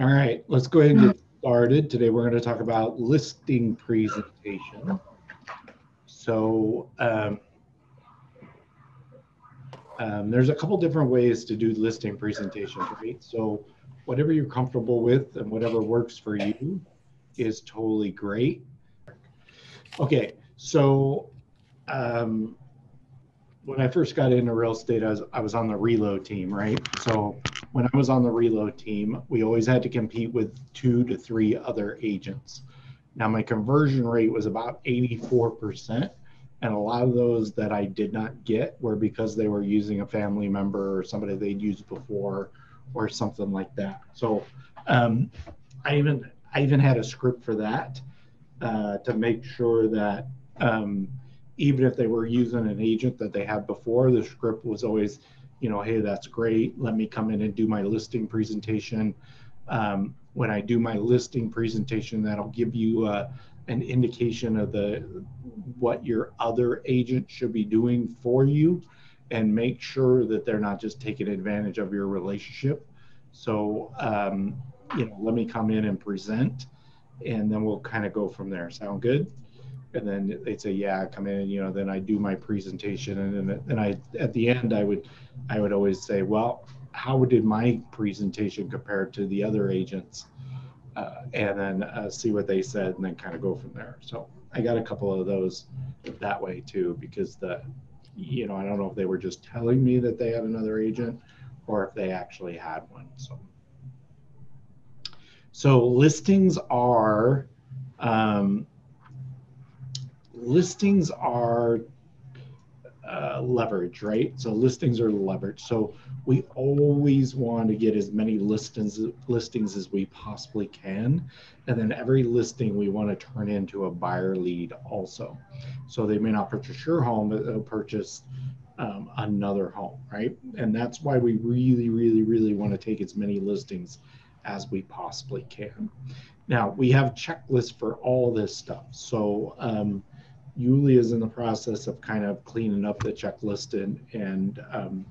All right, let's go ahead and get started. Today we're going to talk about listing presentation. So um, um, there's a couple different ways to do listing presentation, right? So whatever you're comfortable with and whatever works for you is totally great. Okay, so um, when I first got into real estate, I was, I was on the reload team, right? So when I was on the reload team, we always had to compete with two to three other agents. Now, my conversion rate was about 84%. And a lot of those that I did not get were because they were using a family member or somebody they'd used before or something like that. So um, I even I even had a script for that uh, to make sure that um, even if they were using an agent that they had before, the script was always, you know, hey, that's great. Let me come in and do my listing presentation. Um, when I do my listing presentation, that'll give you uh, an indication of the what your other agent should be doing for you, and make sure that they're not just taking advantage of your relationship. So, um, you know, let me come in and present, and then we'll kind of go from there. Sound good? And then they'd say, "Yeah, come in." You know, then I do my presentation, and then and I at the end I would I would always say, "Well, how did my presentation compare to the other agents?" Uh, and then uh, see what they said, and then kind of go from there. So I got a couple of those that way too, because the you know I don't know if they were just telling me that they had another agent, or if they actually had one. So so listings are. Um, listings are uh, leverage, right? So listings are leverage. So we always want to get as many listings listings as we possibly can, and then every listing we want to turn into a buyer lead also. So they may not purchase your home, but they'll purchase um, another home, right? And that's why we really, really, really want to take as many listings as we possibly can. Now we have checklists for all this stuff. So um, Yuli is in the process of kind of cleaning up the checklist and, and um,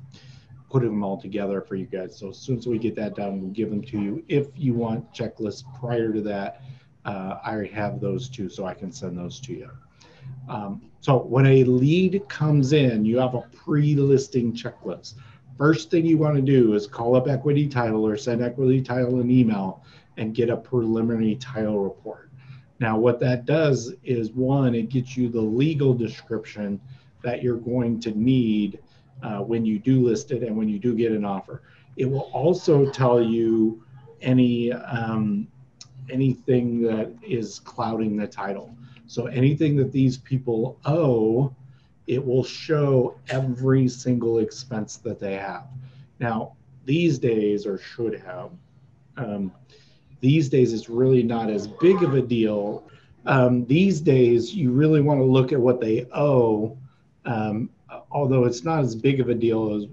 putting them all together for you guys. So as soon as we get that done, we'll give them to you. If you want checklists prior to that, uh, I already have those too, so I can send those to you. Um, so when a lead comes in, you have a pre-listing checklist. First thing you want to do is call up Equity Title or send Equity Title an email and get a preliminary title report. Now, what that does is one, it gets you the legal description that you're going to need uh, when you do list it and when you do get an offer. It will also tell you any um, anything that is clouding the title. So anything that these people owe, it will show every single expense that they have. Now, these days, or should have, um, these days, it's really not as big of a deal. Um, these days, you really want to look at what they owe, um, although it's not as big of a deal as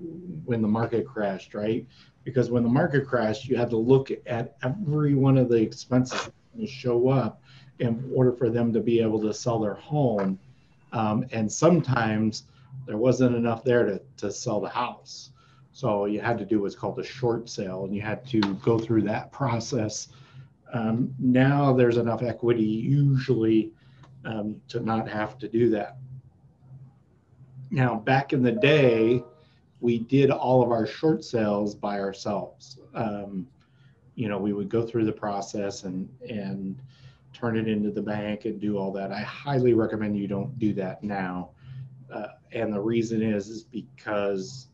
when the market crashed, right? Because when the market crashed, you had to look at every one of the expenses that show up in order for them to be able to sell their home. Um, and sometimes there wasn't enough there to, to sell the house. So you had to do what's called a short sale, and you had to go through that process. Um, now there's enough equity usually um, to not have to do that. Now, back in the day, we did all of our short sales by ourselves. Um, you know, we would go through the process and and turn it into the bank and do all that. I highly recommend you don't do that now. Uh, and the reason is is because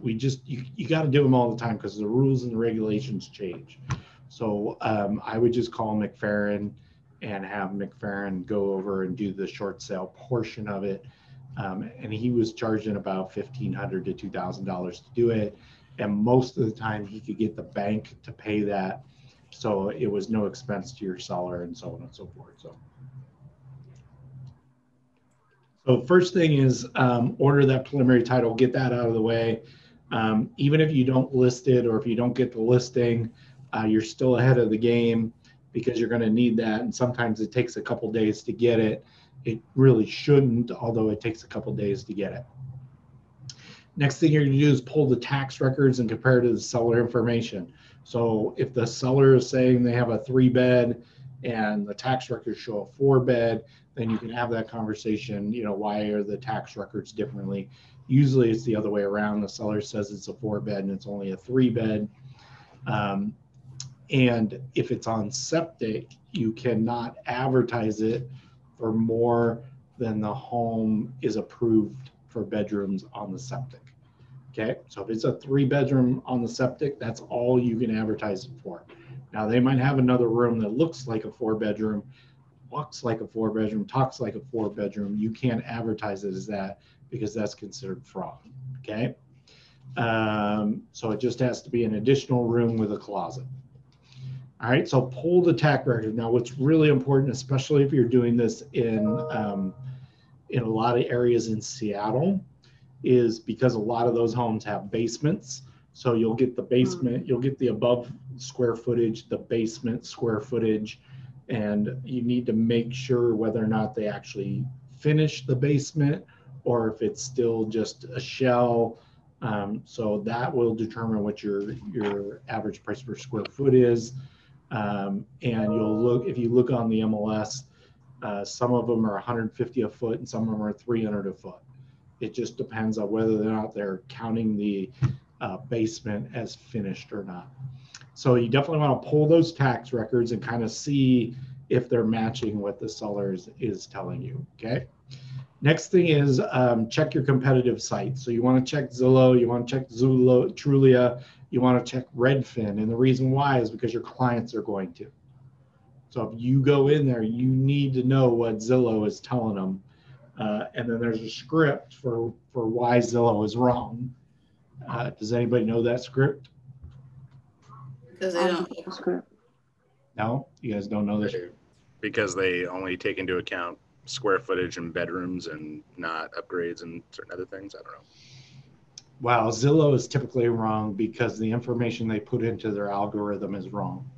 we just you, you got to do them all the time because the rules and the regulations change. So um, I would just call McFerrin and have McFerrin go over and do the short sale portion of it. Um, and he was charging about fifteen hundred to two thousand dollars to do it, and most of the time he could get the bank to pay that, so it was no expense to your seller and so on and so forth. So. So first thing is um, order that preliminary title, get that out of the way. Um, even if you don't list it or if you don't get the listing, uh, you're still ahead of the game because you're going to need that. And sometimes it takes a couple days to get it. It really shouldn't, although it takes a couple days to get it. Next thing you're going to do is pull the tax records and compare to the seller information. So if the seller is saying they have a three bed and the tax records show a four bed, then you can have that conversation. You know, why are the tax records differently? Usually it's the other way around. The seller says it's a four bed and it's only a three bed. Um, and if it's on septic, you cannot advertise it for more than the home is approved for bedrooms on the septic. Okay, so if it's a three bedroom on the septic, that's all you can advertise it for. Now they might have another room that looks like a four bedroom, walks like a four bedroom, talks like a four bedroom. You can't advertise it as that because that's considered fraud. Okay, um, so it just has to be an additional room with a closet. All right, so pull the tax record. Now, what's really important, especially if you're doing this in um, in a lot of areas in Seattle, is because a lot of those homes have basements. So you'll get the basement, you'll get the above square footage, the basement square footage, and you need to make sure whether or not they actually finish the basement or if it's still just a shell. Um, so that will determine what your your average price per square foot is. Um, and you'll look, if you look on the MLS, uh, some of them are 150 a foot and some of them are 300 a foot. It just depends on whether or not they're counting the uh, basement as finished or not. So you definitely want to pull those tax records and kind of see if they're matching what the seller is, is telling you. Okay. Next thing is um, check your competitive sites. So you want to check Zillow, you want to check Zillow, Trulia, you want to check Redfin. And the reason why is because your clients are going to. So if you go in there, you need to know what Zillow is telling them. Uh, and then there's a script for, for why Zillow is wrong. Uh, does anybody know that script? Because they don't. Script. No, you guys don't know this. because they only take into account square footage and bedrooms and not upgrades and certain other things. I don't know. Wow, Zillow is typically wrong because the information they put into their algorithm is wrong.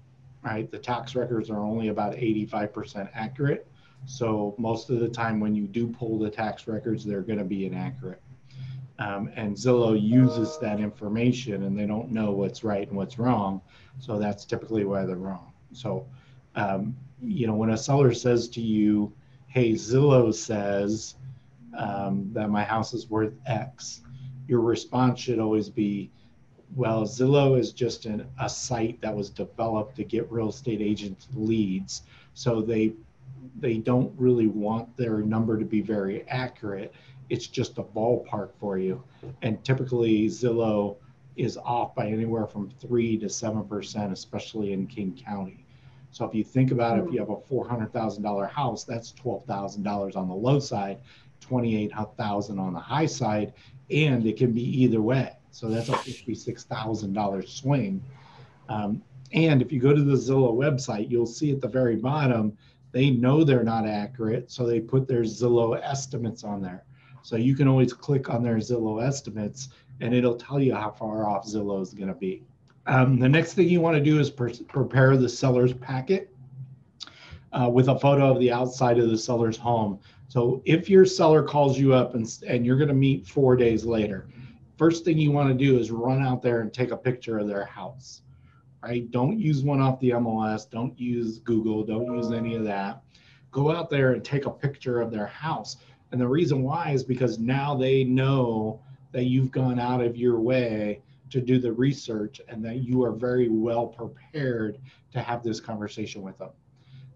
Right? The tax records are only about 85% accurate. So most of the time when you do pull the tax records, they're going to be inaccurate. Um, and Zillow uses that information and they don't know what's right and what's wrong. So that's typically why they're wrong. So, um, you know, when a seller says to you, hey, Zillow says um, that my house is worth X, your response should always be, well, Zillow is just an, a site that was developed to get real estate agents leads. So they they don't really want their number to be very accurate. It's just a ballpark for you. And typically Zillow is off by anywhere from three to seven percent, especially in King County. So if you think about it, if you have a four hundred thousand dollar house, that's twelve thousand dollars on the low side, twenty eight thousand on the high side, and it can be either way. So that's a fifty-six thousand dollar swing. Um, and if you go to the Zillow website, you'll see at the very bottom they know they're not accurate, so they put their Zillow estimates on there. So you can always click on their Zillow estimates, and it'll tell you how far off Zillow is going to be. Um, the next thing you want to do is pre prepare the seller's packet uh, with a photo of the outside of the seller's home. So if your seller calls you up and, and you're going to meet four days later, first thing you want to do is run out there and take a picture of their house right? Don't use one off the MLS. Don't use Google. Don't use any of that. Go out there and take a picture of their house. And the reason why is because now they know that you've gone out of your way to do the research and that you are very well prepared to have this conversation with them.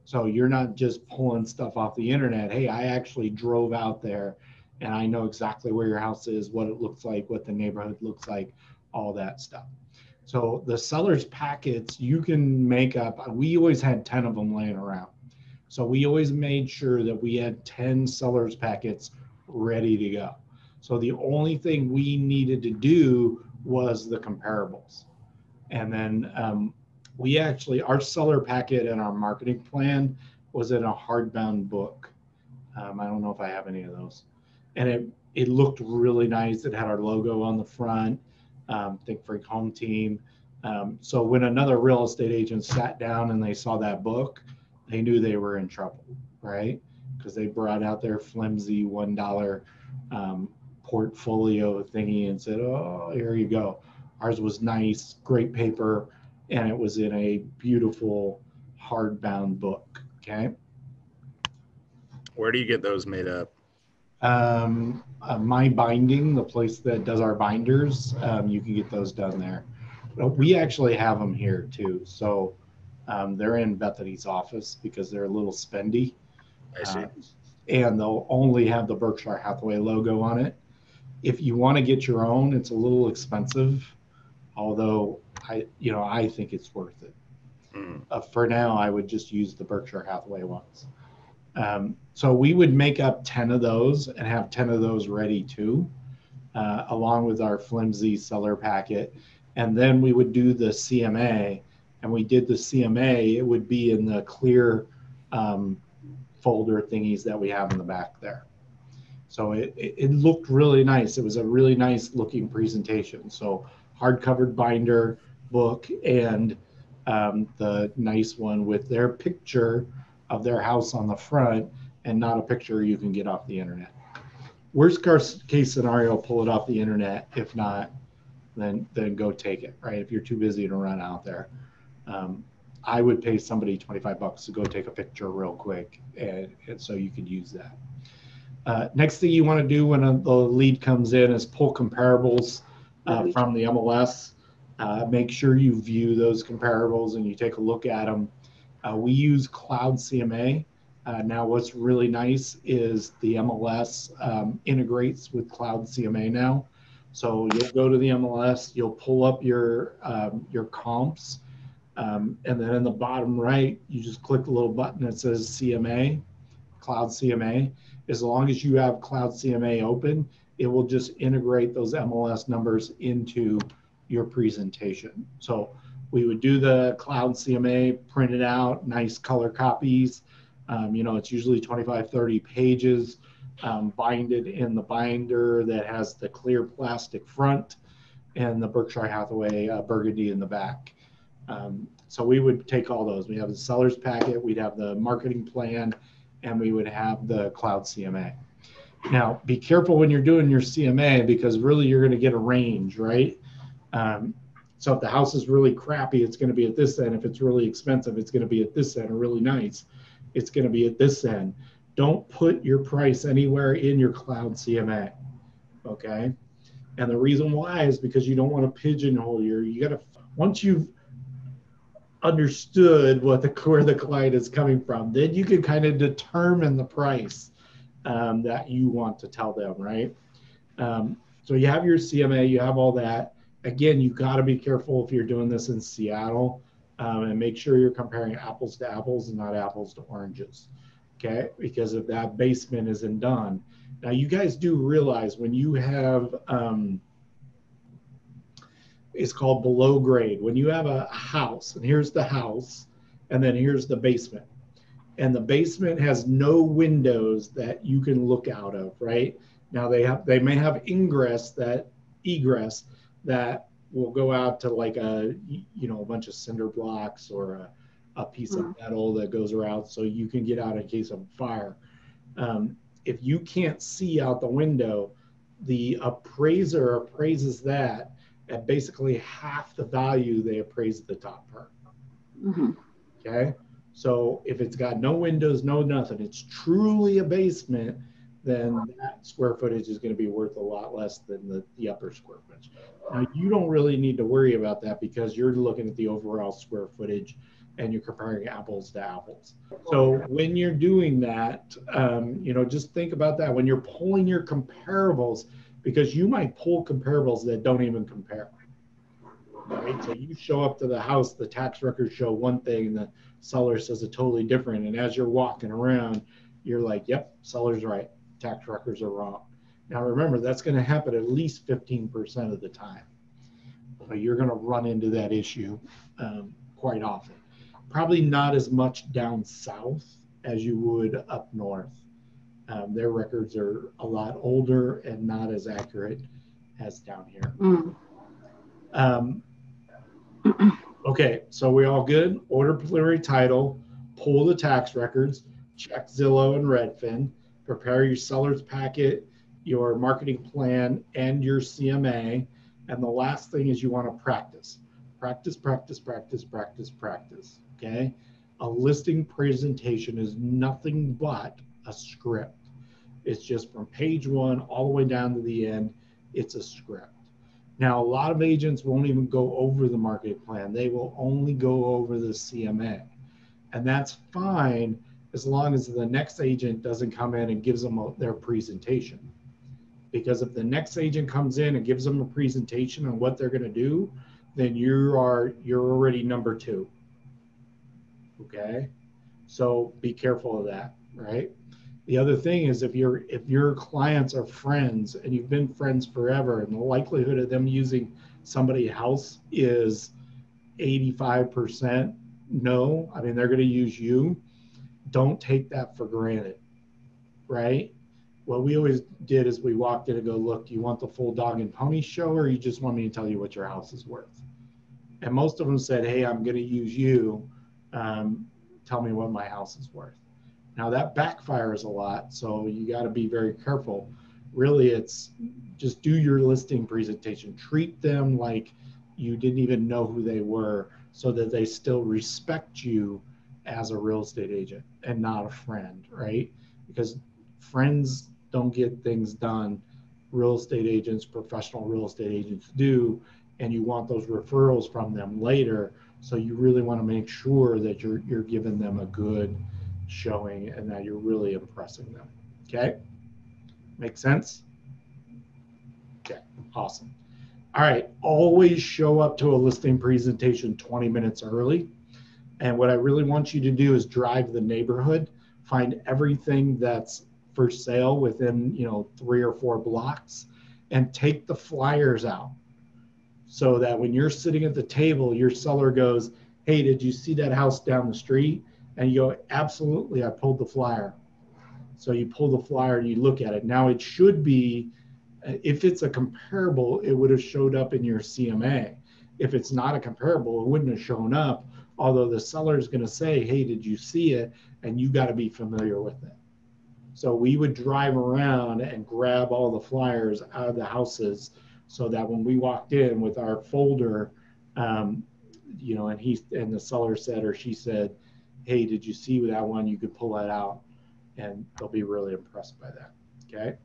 So you're not just pulling stuff off the internet. Hey, I actually drove out there and I know exactly where your house is, what it looks like, what the neighborhood looks like, all that stuff. So the seller's packets you can make up. We always had 10 of them laying around. So we always made sure that we had 10 seller's packets ready to go. So the only thing we needed to do was the comparables. And then um, we actually, our seller packet and our marketing plan was in a hardbound book. Um, I don't know if I have any of those. And it, it looked really nice. It had our logo on the front um, Think Free Home Team. Um, so when another real estate agent sat down and they saw that book, they knew they were in trouble, right? Because they brought out their flimsy one dollar um, portfolio thingy and said, "Oh, here you go." Ours was nice, great paper, and it was in a beautiful hardbound book. Okay. Where do you get those made up? Um, uh, my binding, the place that does our binders, um, you can get those done there. We actually have them here too. So um, they're in Bethany's office because they're a little spendy. I see. Uh, and they'll only have the Berkshire Hathaway logo on it. If you want to get your own, it's a little expensive, although I, you know, I think it's worth it. Mm. Uh, for now, I would just use the Berkshire Hathaway ones. Um, so we would make up 10 of those and have 10 of those ready too, uh, along with our flimsy seller packet. And then we would do the CMA. And we did the CMA, it would be in the clear um, folder thingies that we have in the back there. So it, it, looked really nice. It was a really nice looking presentation. So hard-covered binder book and um, the nice one with their picture of their house on the front and not a picture you can get off the internet. Worst case scenario, pull it off the internet. If not, then then go take it. Right? If you're too busy to run out there, um, I would pay somebody 25 bucks to go take a picture real quick, and, and so you could use that. Uh, next thing you want to do when a, the lead comes in is pull comparables uh, from the MLS. Uh, make sure you view those comparables and you take a look at them. Uh, we use Cloud CMA. Uh, now, what's really nice is the MLS um, integrates with Cloud CMA now. So you'll go to the MLS, you'll pull up your um, your comps, um, and then in the bottom right, you just click the little button that says CMA, Cloud CMA. As long as you have Cloud CMA open, it will just integrate those MLS numbers into your presentation. So we would do the Cloud CMA, print it out, nice color copies. Um, you know, it's usually 25, 30 pages, um, binded in the binder that has the clear plastic front and the Berkshire Hathaway uh, burgundy in the back. Um, so we would take all those. We have the seller's packet, we'd have the marketing plan, and we would have the Cloud CMA. Now, be careful when you're doing your CMA because really you're going to get a range, right? Um, so if the house is really crappy, it's going to be at this end. If it's really expensive, it's going to be at this end. Or really nice, it's going to be at this end. Don't put your price anywhere in your cloud CMA. Okay. And the reason why is because you don't want to pigeonhole your, you got to, once you've understood what the, where the client is coming from, then you can kind of determine the price um, that you want to tell them, right? Um, so you have your CMA, you have all that. Again, you got to be careful if you're doing this in Seattle um, and make sure you're comparing apples to apples and not apples to oranges. Okay, because if that basement isn't done. Now, you guys do realize when you have, um, it's called below grade. When you have a house, and here's the house, and then here's the basement, and the basement has no windows that you can look out of, right? Now they have, they may have ingress that egress that will go out to like a, you know, a bunch of cinder blocks or a, a piece of metal that goes around so you can get out in case of fire. Um, if you can't see out the window, the appraiser appraises that at basically half the value they appraised the top part. Mhm. Okay. So if it's got no windows, no nothing, it's truly a basement, then that square footage is going to be worth a lot less than the, the upper square footage. Now, you don't really need to worry about that because you're looking at the overall square footage and you're comparing apples to apples. So when you're doing that, um, you know, just think about that when you're pulling your comparables, because you might pull comparables that don't even compare. Right. So you show up to the house, the tax records show one thing, and the seller says a totally different. And as you're walking around, you're like, yep, seller's right. Tax records are wrong. Now remember, that's going to happen at least 15% of the time. You're going to run into that issue um, quite often. Probably not as much down south as you would up north. Um, their records are a lot older and not as accurate as down here. Mm. Um, okay, so we all good? Order preliminary title, pull the tax records, check Zillow and Redfin, prepare your seller's packet, your marketing plan, and your CMA. And the last thing is you want to practice. practice, practice, practice, practice, practice. Okay. A listing presentation is nothing but a script. It's just from page one all the way down to the end. It's a script. Now, a lot of agents won't even go over the marketing plan. They will only go over the CMA. And that's fine as long as the next agent doesn't come in and gives them a, their presentation. Because if the next agent comes in and gives them a presentation on what they're going to do, then you are you're already number two. Okay, so be careful of that, right? The other thing is if your if your clients are friends and you've been friends forever, and the likelihood of them using somebody else is 85% no. I mean, they're going to use you. Don't take that for granted, right? What we always did is we walked in and go, look, you want the full dog and pony show, or you just want me to tell you what your house is worth? And most of them said, hey, I'm going to use you. Um, tell me what my house is worth. Now that backfires a lot, so you got to be very careful. Really, it's just do your listing presentation. Treat them like you didn't even know who they were so that they still respect you as a real estate agent and not a friend, right? Because friends don't get things done. Real estate agents, professional real estate agents do, and you want those referrals from them later. So you really want to make sure that you're you're giving them a good showing and that you're really impressing them. Okay? Make sense? Okay, awesome. All right, always show up to a listing presentation 20 minutes early. And what I really want you to do is drive the neighborhood, find everything that's for sale within, you know, three or four blocks and take the flyers out so that when you're sitting at the table, your seller goes, Hey, did you see that house down the street? And you go, Absolutely, I pulled the flyer. So you pull the flyer and you look at it. Now it should be if it's a comparable, it would have showed up in your CMA. If it's not a comparable, it wouldn't have shown up. Although the seller is going to say, "Hey, did you see it?" and you got to be familiar with it. So we would drive around and grab all the flyers out of the houses, so that when we walked in with our folder, um, you know, and he and the seller said or she said, "Hey, did you see that one? You could pull that out," and they'll be really impressed by that. Okay.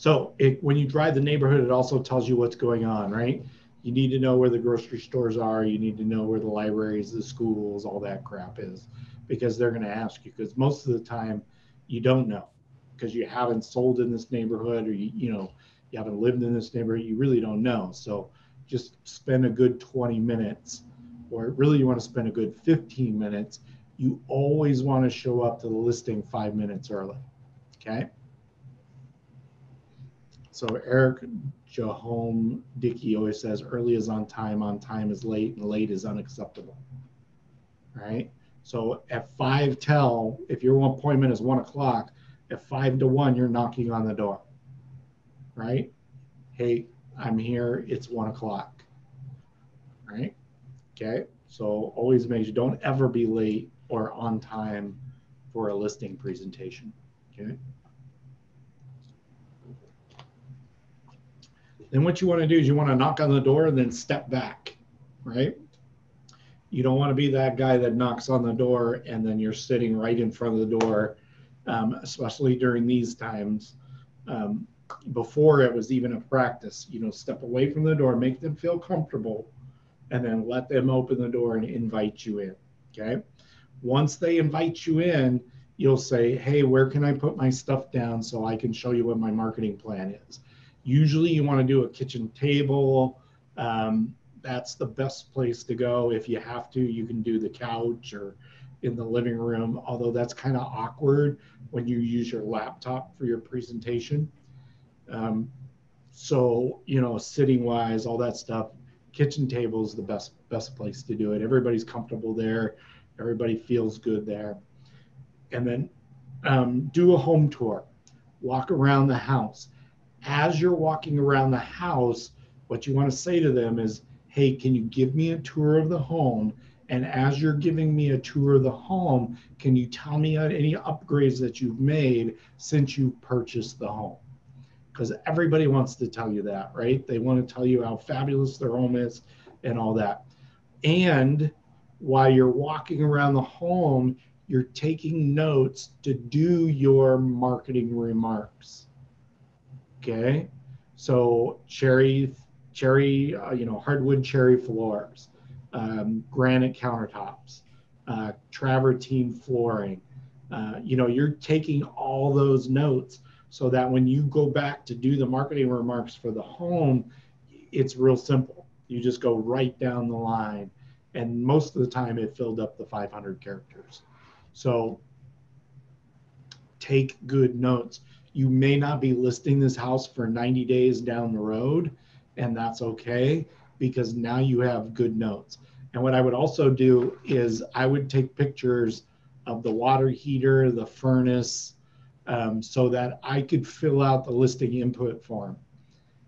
So it, when you drive the neighborhood, it also tells you what's going on, right? You need to know where the grocery stores are. You need to know where the libraries, the schools, all that crap is, because they're going to ask you. Because most of the time, you don't know, because you haven't sold in this neighborhood, or you, you know, you haven't lived in this neighborhood. You really don't know. So just spend a good 20 minutes, or really you want to spend a good 15 minutes. You always want to show up to the listing five minutes early. Okay. So Eric Jerome Dickey always says early is on time, on time is late, and late is unacceptable. Right? So at five tell, if your appointment is one o'clock, at five to one, you're knocking on the door. Right? Hey, I'm here, it's one o'clock. Right? Okay. So always make sure don't ever be late or on time for a listing presentation. Okay. Then what you want to do is you want to knock on the door and then step back, right? You don't want to be that guy that knocks on the door and then you're sitting right in front of the door, um, especially during these times. Um, before it was even a practice, you know, step away from the door, make them feel comfortable, and then let them open the door and invite you in. Okay. Once they invite you in, you'll say, Hey, where can I put my stuff down so I can show you what my marketing plan is? Usually, you want to do a kitchen table. Um, that's the best place to go. If you have to, you can do the couch or in the living room, although that's kind of awkward when you use your laptop for your presentation. Um, so, you know, sitting wise, all that stuff, kitchen table is the best best place to do it. Everybody's comfortable there. Everybody feels good there. And then um, do a home tour. Walk around the house as you're walking around the house, what you want to say to them is, hey, can you give me a tour of the home? And as you're giving me a tour of the home, can you tell me any upgrades that you've made since you purchased the home? Because everybody wants to tell you that, right? They want to tell you how fabulous their home is and all that. And while you're walking around the home, you're taking notes to do your marketing remarks. Okay. So cherry, cherry, uh, you know, hardwood cherry floors, um, granite countertops, uh, travertine flooring. Uh, you know, you're taking all those notes so that when you go back to do the marketing remarks for the home, it's real simple. You just go right down the line. And most of the time, it filled up the 500 characters. So take good notes. You may not be listing this house for 90 days down the road, and that's okay because now you have good notes. And what I would also do is I would take pictures of the water heater, the furnace, um, so that I could fill out the listing input form.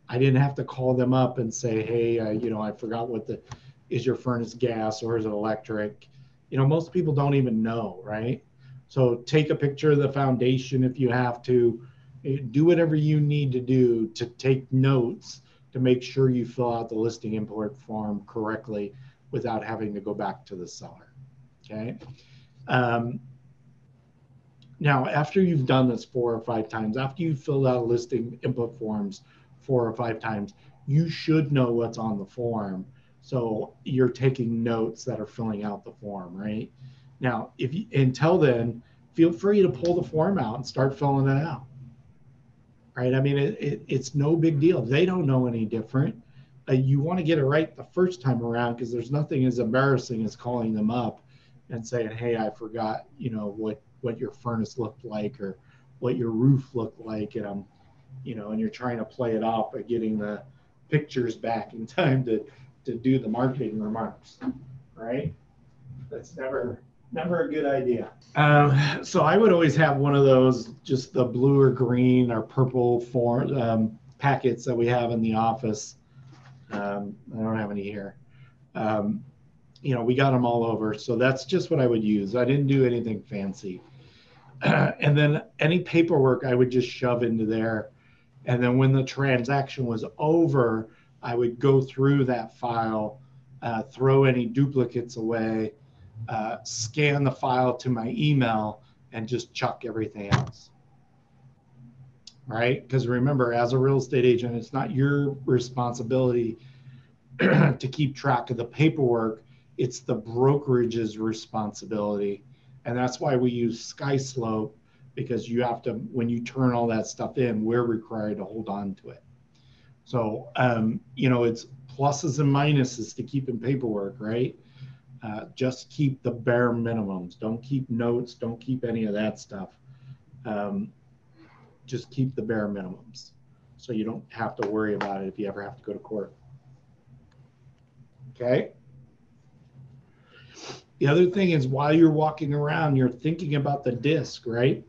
I didn't have to call them up and say, hey, uh, you know, I forgot what the, is your furnace gas or is it electric? You know, most people don't even know, right? So take a picture of the foundation if you have to. Eh, do whatever you need to do to take notes to make sure you fill out the listing input form correctly without having to go back to the seller. Okay. Um, now, after you've done this four or five times, after you've filled out listing input forms four or five times, you should know what's on the form. So you're taking notes that are filling out the form, right? Now, if you, until then, feel free to pull the form out and start filling it out. Right? I mean, it, it, it's no big deal. They don't know any different. Uh, you want to get it right the first time around because there's nothing as embarrassing as calling them up and saying, "Hey, I forgot, you know, what what your furnace looked like or what your roof looked like," and I'm, you know, and you're trying to play it off by getting the pictures back in time to to do the marketing remarks, right? That's never never a good idea. Um, so I would always have one of those, just the blue or green or purple form um, packets that we have in the office. Um, I don't have any here. Um, you know, we got them all over. So that's just what I would use. I didn't do anything fancy. and then any paperwork I would just shove into there. And then when the transaction was over, I would go through that file, uh, throw any duplicates away, uh, scan the file to my email, and just chuck everything else. Right? Because remember, as a real estate agent, it's not your responsibility to keep track of the paperwork it's the brokerage's responsibility. And that's why we use SkySlope because you have to, when you turn all that stuff in, we're required to hold on to it. So, um, you know, it's pluses and minuses to keep in paperwork, right? Uh, just keep the bare minimums. Don't keep notes. Don't keep any of that stuff. Um, just keep the bare minimums so you don't have to worry about it if you ever have to go to court. Okay. The other thing is while you're walking around, you're thinking about the disc, right?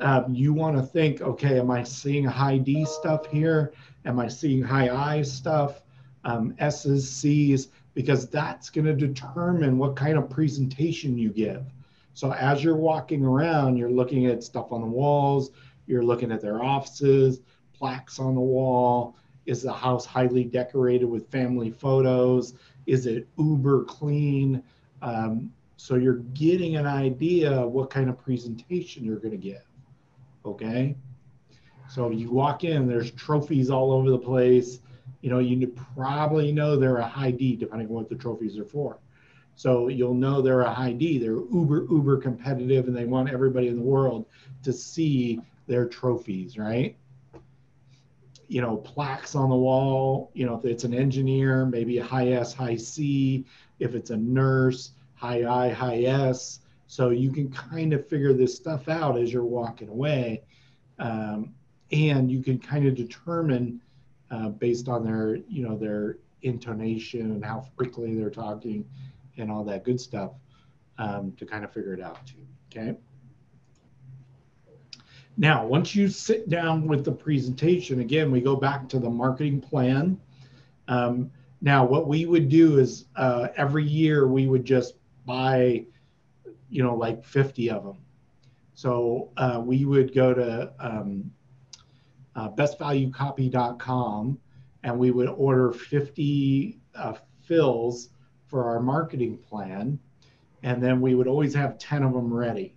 Um, you want to think, okay, am I seeing high D stuff here? Am I seeing high I stuff? Um, S's, C's, because that's going to determine what kind of presentation you give. So as you're walking around, you're looking at stuff on the walls, you're looking at their offices, plaques on the wall. Is the house highly decorated with family photos? Is it uber clean? Um, so you're getting an idea what kind of presentation you're going to give. Okay. So you walk in, there's trophies all over the place. You know, you probably know they're a high D depending on what the trophies are for. So you'll know they're a high D. They're uber, uber competitive and they want everybody in the world to see their trophies, right? You know, plaques on the wall. You know, if it's an engineer, maybe a high S, high C, if it's a nurse, high I, high S. So you can kind of figure this stuff out as you're walking away. Um, and you can kind of determine uh, based on their, you know, their intonation and how quickly they're talking and all that good stuff um, to kind of figure it out too. Okay. Now, once you sit down with the presentation, again, we go back to the marketing plan. Um, now, what we would do is uh, every year we would just buy, you know, like 50 of them. So uh, we would go to um, uh, bestvaluecopy.com and we would order 50 uh, fills for our marketing plan. And then we would always have 10 of them ready.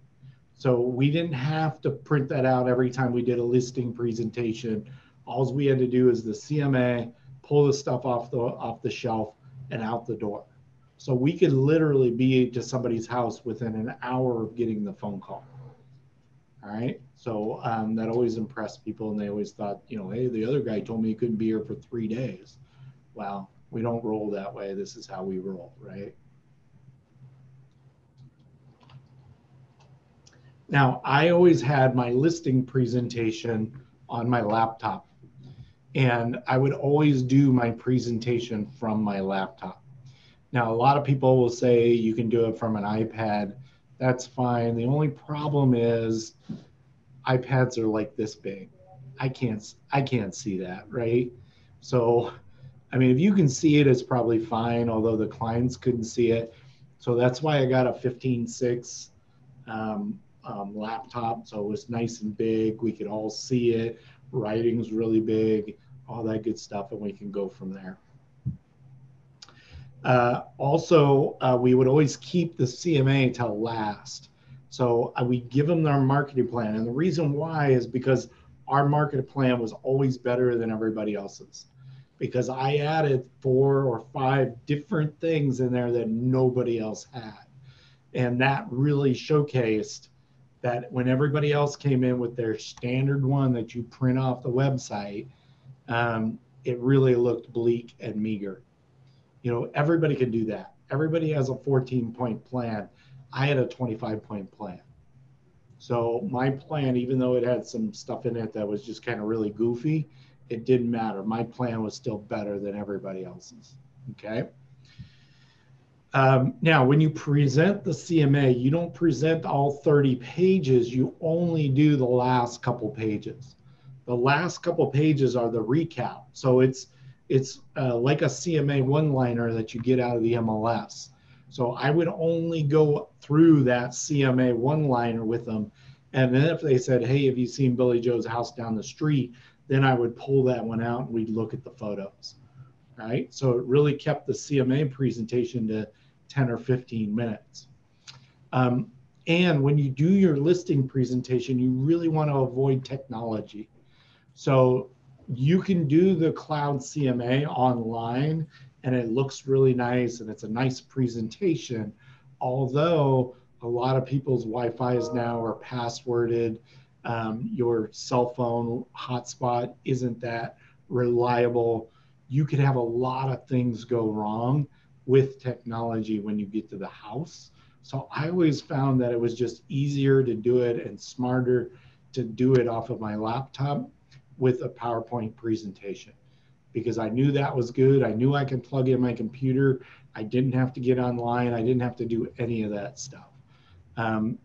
So we didn't have to print that out every time we did a listing presentation. All we had to do is the CMA, pull the stuff off the off the shelf and out the door. So we could literally be to somebody's house within an hour of getting the phone call. All right. So um, that always impressed people, and they always thought, you know, hey, the other guy told me he couldn't be here for three days. Well, we don't roll that way. This is how we roll, right? Now, I always had my listing presentation on my laptop, and I would always do my presentation from my laptop. Now, a lot of people will say you can do it from an iPad. That's fine. The only problem is iPads are like this big. I can't I can't see that, right? So, I mean, if you can see it, it's probably fine. Although the clients couldn't see it, so that's why I got a 15.6 um, um, laptop. So it was nice and big. We could all see it. Writing's really big, all that good stuff, and we can go from there. Uh, also, uh, we would always keep the CMA till last. So uh, we give them their marketing plan. And the reason why is because our marketing plan was always better than everybody else's. Because I added four or five different things in there that nobody else had. And that really showcased that when everybody else came in with their standard one that you print off the website, um, it really looked bleak and meager. You know, everybody can do that. Everybody has a 14 point plan. I had a 25 point plan. So my plan, even though it had some stuff in it that was just kind of really goofy, it didn't matter. My plan was still better than everybody else's. Okay. Um, now, when you present the CMA, you don't present all 30 pages, you only do the last couple pages. The last couple pages are the recap. So it's it's uh, like a CMA one liner that you get out of the MLS. So I would only go through that CMA one liner with them. And then if they said, Hey, have you seen Billy Joe's house down the street? Then I would pull that one out and we'd look at the photos. Right. So it really kept the CMA presentation to 10 or 15 minutes. Um, and when you do your listing presentation, you really want to avoid technology. So you can do the cloud CMA online and it looks really nice and it's a nice presentation. Although a lot of people's Wi-Fi's now are passworded, um, your cell phone hotspot isn't that reliable. You could have a lot of things go wrong with technology when you get to the house. So I always found that it was just easier to do it and smarter to do it off of my laptop with a PowerPoint presentation because I knew that was good. I knew I could plug in my computer. I didn't have to get online. I didn't have to do any of that stuff. Um,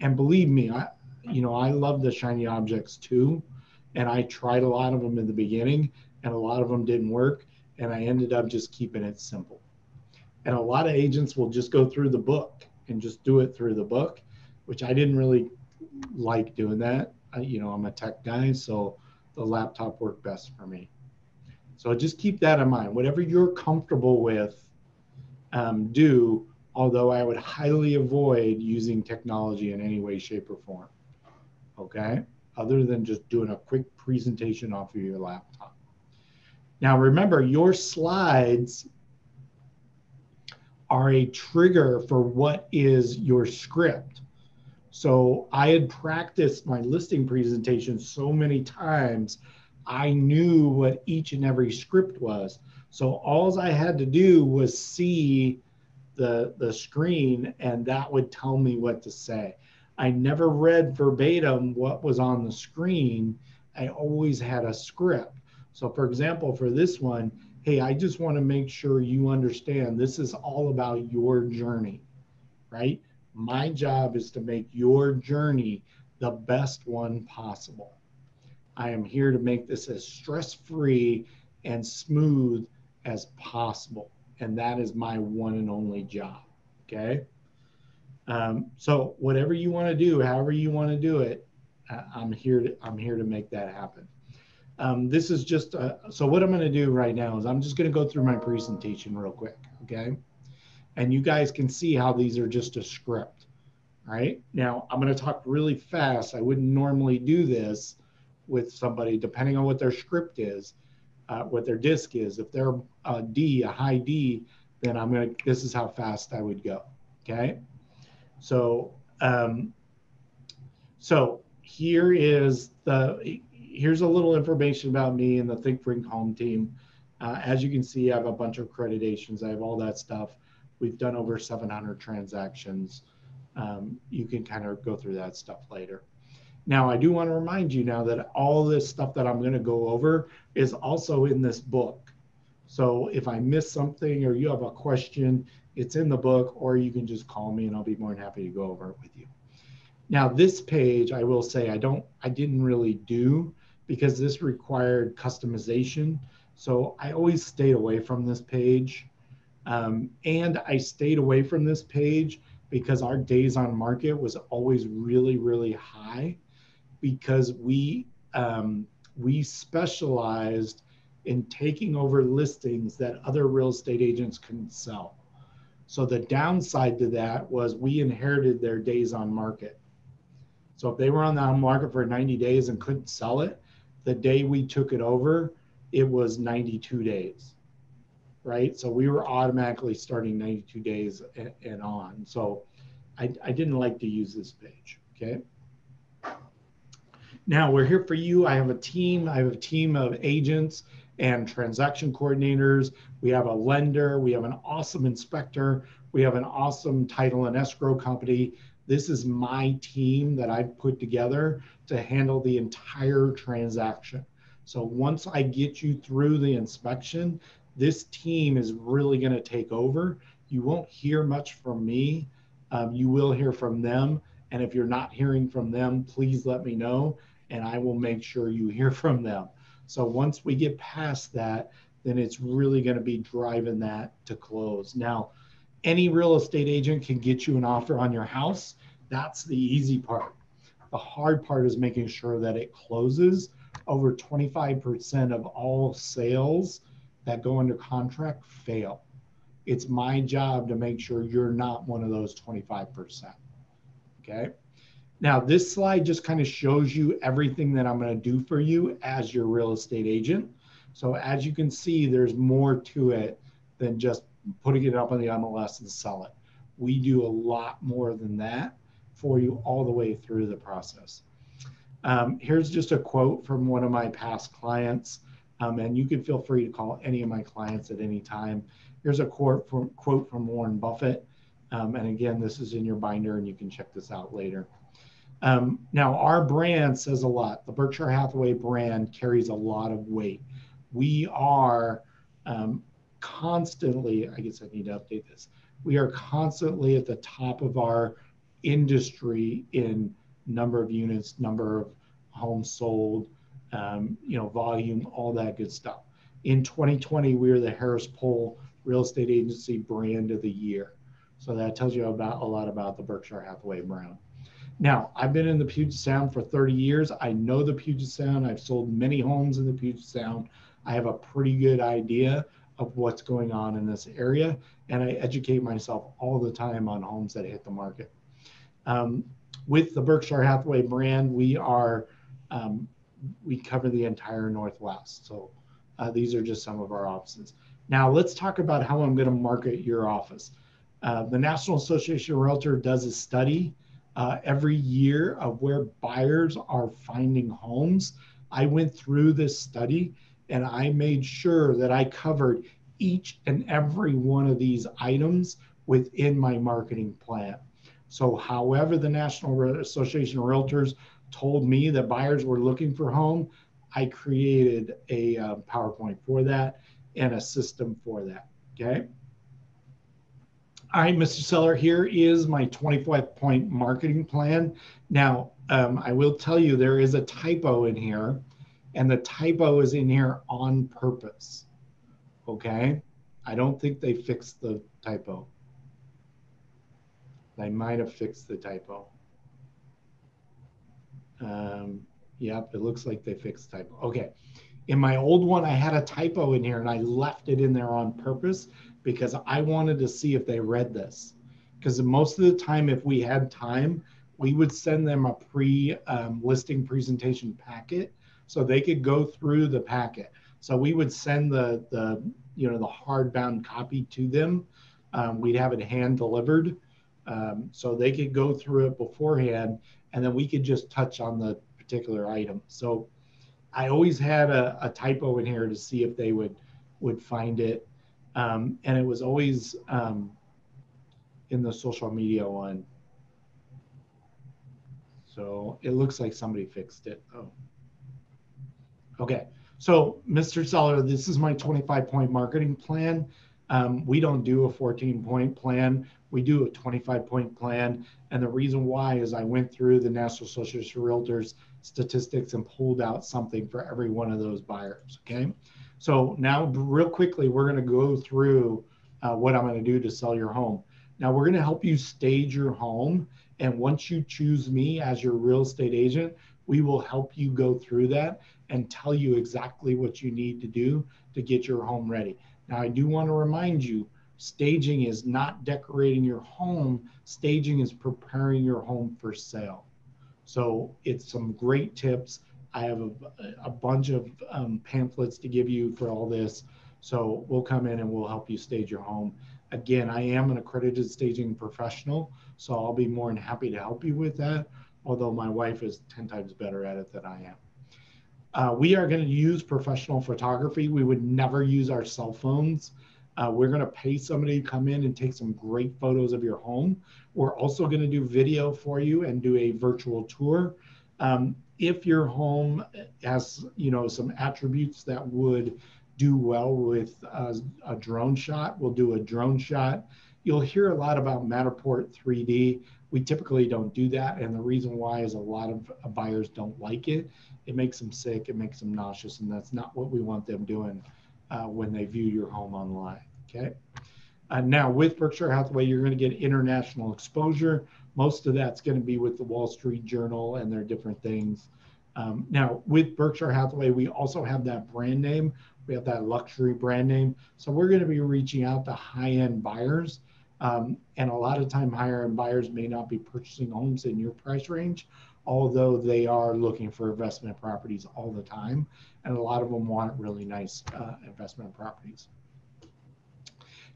and believe me, I, you know, I love the shiny objects too. And I tried a lot of them in the beginning and a lot of them didn't work. And I ended up just keeping it simple. And a lot of agents will just go through the book and just do it through the book, which I didn't really like doing that. I, you know, I'm a tech guy, so the laptop worked best for me. So just keep that in mind. Whatever you're comfortable with, um, do, although I would highly avoid using technology in any way, shape, or form. Okay? Other than just doing a quick presentation off of your laptop. Now remember, your slides are a trigger for what is your script. So I had practiced my listing presentation so many times, I knew what each and every script was. So all I had to do was see the, the screen and that would tell me what to say. I never read verbatim what was on the screen. I always had a script. So for example, for this one, hey, I just want to make sure you understand this is all about your journey, right? My job is to make your journey the best one possible. I am here to make this as stress free and smooth as possible. And that is my one and only job. Okay. Um, so whatever you want to do, however you want to do it, I'm here to I'm here to make that happen. Um, this is just, uh, so what I'm going to do right now is I'm just going to go through my presentation real quick, okay? And you guys can see how these are just a script, right? Now, I'm going to talk really fast. I wouldn't normally do this with somebody, depending on what their script is, uh, what their disc is. If they're a D, a high D, then I'm going to, this is how fast I would go, okay? So, um, so here is the here's a little information about me and the Think Frink Home team. Uh, as you can see, I have a bunch of accreditations. I have all that stuff. We've done over 700 transactions. Um, you can kind of go through that stuff later. Now, I do want to remind you now that all this stuff that I'm going to go over is also in this book. So if I miss something or you have a question, it's in the book, or you can just call me and I'll be more than happy to go over it with you. Now, this page, I will say, I don't, I didn't really do because this required customization. So I always stayed away from this page. Um, and I stayed away from this page because our days on market was always really, really high because we, um, we specialized in taking over listings that other real estate agents couldn't sell. So the downside to that was we inherited their days on market. So if they were on the market for 90 days and couldn't sell it, the day we took it over, it was 92 days, right? So we were automatically starting 92 days and, and on. So I, I didn't like to use this page, okay? Now we're here for you. I have a team. I have a team of agents and transaction coordinators. We have a lender. We have an awesome inspector. We have an awesome title and escrow company. This is my team that I've put together to handle the entire transaction. So once I get you through the inspection, this team is really going to take over. You won't hear much from me. Um, you will hear from them. And if you're not hearing from them, please let me know and I will make sure you hear from them. So once we get past that, then it's really going to be driving that to close. Now, any real estate agent can get you an offer on your house. That's the easy part. The hard part is making sure that it closes. Over 25% of all sales that go under contract fail. It's my job to make sure you're not one of those 25%. Okay. Now, this slide just kind of shows you everything that I'm going to do for you as your real estate agent. So, as you can see, there's more to it than just putting it up on the MLS and sell it. We do a lot more than that for you all the way through the process. Um, here's just a quote from one of my past clients, um, and you can feel free to call any of my clients at any time. Here's a quote from, quote from Warren Buffett. Um, and again, this is in your binder, and you can check this out later. Um, now, our brand says a lot. The Berkshire Hathaway brand carries a lot of weight. We are um, constantly, I guess I need to update this. We are constantly at the top of our industry in number of units, number of homes sold, um, you know, volume, all that good stuff. In 2020, we were the Harris Poll Real Estate Agency Brand of the Year. So that tells you about a lot about the Berkshire Hathaway brand. Now, I've been in the Puget Sound for 30 years. I know the Puget Sound. I've sold many homes in the Puget Sound. I have a pretty good idea of what's going on in this area, and I educate myself all the time on homes that hit the market. Um, with the Berkshire Hathaway brand, we are um, we cover the entire Northwest. So uh, these are just some of our offices. Now let's talk about how I'm going to market your office. Uh, the National Association of Realtor does a study uh, every year of where buyers are finding homes. I went through this study and I made sure that I covered each and every one of these items within my marketing plan. So, however, the National Association of Realtors told me that buyers were looking for home, I created a uh, PowerPoint for that and a system for that. Okay. All right, Mr. Seller, here is my 25 point marketing plan. Now, um, I will tell you there is a typo in here, and the typo is in here on purpose. Okay. I don't think they fixed the typo. They might have fixed the typo. Um, Yep, it looks like they fixed typo. Okay. In my old one, I had a typo in here and I left it in there on purpose because I wanted to see if they read this. Because most of the time, if we had time, we would send them a pre um, listing presentation packet so they could go through the packet. So we would send the, the you know, the hardbound copy to them. Um, we'd have it hand delivered. Um, so they could go through it beforehand and then we could just touch on the particular item. So I always had a, a typo in here to see if they would would find it. Um, and it was always um, in the social media one. So it looks like somebody fixed it. Oh. Okay. So, Mr. Seller, this is my 25 point marketing plan. Um, we don't do a 14 point plan. We do a 25 point plan. And the reason why is I went through the National Association of Realtors statistics and pulled out something for every one of those buyers. Okay. So now, real quickly, we're going to go through uh, what I'm going to do to sell your home. Now, we're going to help you stage your home. And once you choose me as your real estate agent, we will help you go through that and tell you exactly what you need to do to get your home ready. Now, I do want to remind you staging is not decorating your home, staging is preparing your home for sale. So, it's some great tips. I have a, a bunch of um, pamphlets to give you for all this. So, we'll come in and we'll help you stage your home. Again, I am an accredited staging professional, so I'll be more than happy to help you with that, although my wife is 10 times better at it than I am. Uh, we are going to use professional photography. We would never use our cell phones. Uh, we're going to pay somebody to come in and take some great photos of your home. We're also going to do video for you and do a virtual tour. Um, if your home has, you know, some attributes that would do well with a, a drone shot, we'll do a drone shot. You'll hear a lot about Matterport 3D. We typically don't do that, and the reason why is a lot of buyers don't like it it makes them sick, it makes them nauseous, and that's not what we want them doing uh, when they view your home online. Okay. Uh, now, with Berkshire Hathaway, you're going to get international exposure. Most of that's going to be with the Wall Street Journal and their different things. Um, now, with Berkshire Hathaway, we also have that brand name. We have that luxury brand name. So we're going to be reaching out to high-end buyers. Um, and a lot of time, higher-end buyers may not be purchasing homes in your price range, although they are looking for investment properties all the time. And a lot of them want really nice uh, investment properties.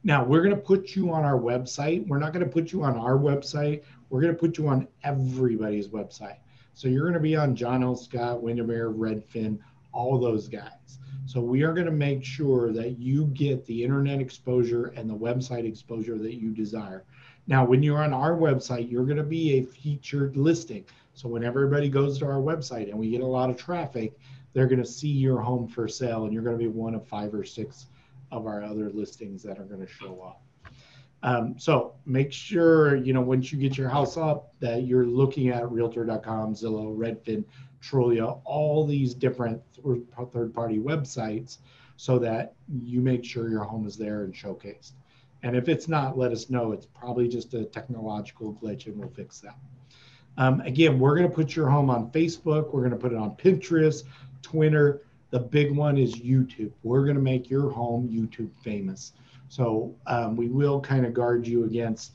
Now, we're going to put you on our website. We're not going to put you on our website. We're going to put you on everybody's website. So you're going to be on John L. Scott, Windermere, Redfin, all those guys. So we are going to make sure that you get the internet exposure and the website exposure that you desire. Now, when you're on our website, you're going to be a featured listing. So when everybody goes to our website and we get a lot of traffic, they're going to see your home for sale and you're going to be one of five or six of our other listings that are going to show up. Um, so make sure, you know, once you get your house up that you're looking at realtor.com, Zillow, Redfin, Trulia, all these different third party websites so that you make sure your home is there and showcased. And if it's not, let us know. It's probably just a technological glitch and we'll fix that. Um, again, we're going to put your home on Facebook. We're going to put it on Pinterest, Twitter. The big one is YouTube. We're going to make your home YouTube famous. So um, we will kind of guard you against,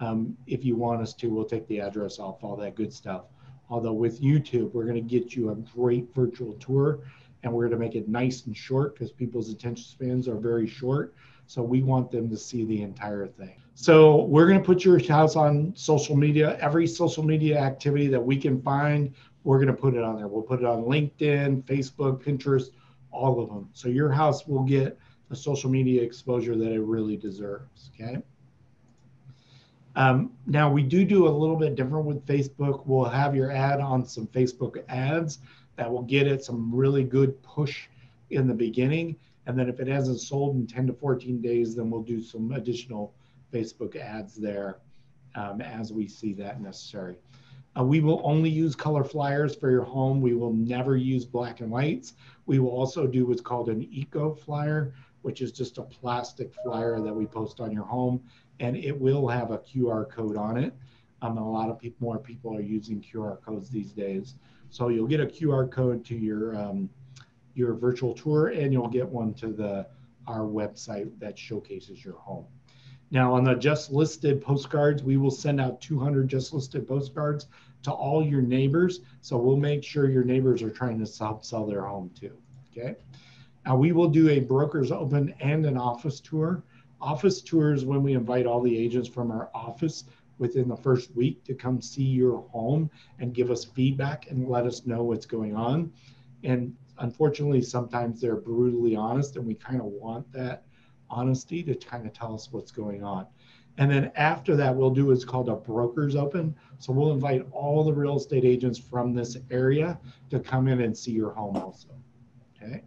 um, if you want us to, we'll take the address off, all that good stuff. Although with YouTube, we're going to get you a great virtual tour and we're going to make it nice and short because people's attention spans are very short. So we want them to see the entire thing. So we're going to put your house on social media. Every social media activity that we can find, we're going to put it on there. We'll put it on LinkedIn, Facebook, Pinterest, all of them. So your house will get the social media exposure that it really deserves. Okay. Um, now we do do a little bit different with Facebook. We'll have your ad on some Facebook ads that will get it some really good push in the beginning. And then if it hasn't sold in 10 to 14 days, then we'll do some additional Facebook ads there um, as we see that necessary. Uh, we will only use color flyers for your home. We will never use black and whites. We will also do what's called an eco flyer, which is just a plastic flyer that we post on your home, and it will have a QR code on it. Um, a lot of people, more people are using QR codes these days. So you'll get a QR code to your um, your virtual tour, and you'll get one to the our website that showcases your home. Now, on the just listed postcards, we will send out 200 just listed postcards to all your neighbors. So we'll make sure your neighbors are trying to sell, sell their home too. Okay. Now we will do a broker's open and an office tour. Office tours when we invite all the agents from our office within the first week to come see your home and give us feedback and let us know what's going on. And unfortunately, sometimes they're brutally honest, and we kind of want that honesty to kind of tell us what's going on. And then after that, we'll do what's called a broker's open. So we'll invite all the real estate agents from this area to come in and see your home also. Okay.